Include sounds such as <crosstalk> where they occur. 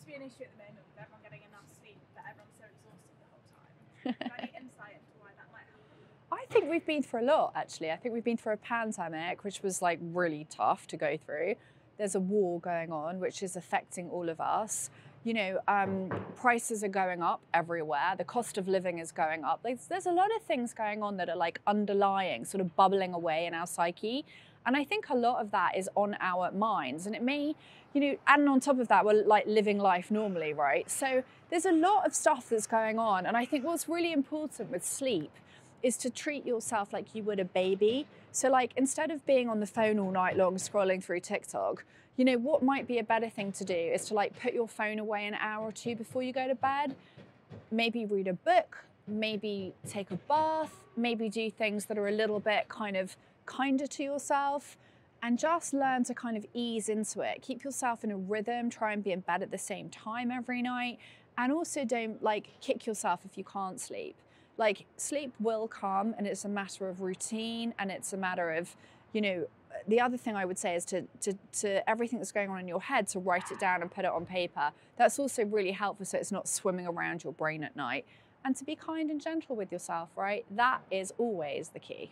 to be an issue at the moment with everyone getting enough sleep that everyone's so exhausted the whole time. <laughs> Any insight into why that might happen? I think we've been through a lot actually. I think we've been through a pandemic, which was like really tough to go through. There's a war going on, which is affecting all of us. You know, um, prices are going up everywhere. The cost of living is going up. There's, there's a lot of things going on that are like underlying, sort of bubbling away in our psyche. And I think a lot of that is on our minds. And it may, you know, and on top of that, we're like living life normally, right? So there's a lot of stuff that's going on. And I think what's really important with sleep is to treat yourself like you would a baby. So, like, instead of being on the phone all night long scrolling through TikTok, you know, what might be a better thing to do is to like put your phone away an hour or two before you go to bed. Maybe read a book, maybe take a bath, maybe do things that are a little bit kind of kinder to yourself and just learn to kind of ease into it. Keep yourself in a rhythm, try and be in bed at the same time every night. And also don't like kick yourself if you can't sleep. Like sleep will come and it's a matter of routine and it's a matter of, you know, the other thing I would say is to, to, to everything that's going on in your head to write it down and put it on paper. That's also really helpful so it's not swimming around your brain at night. And to be kind and gentle with yourself, right? That is always the key.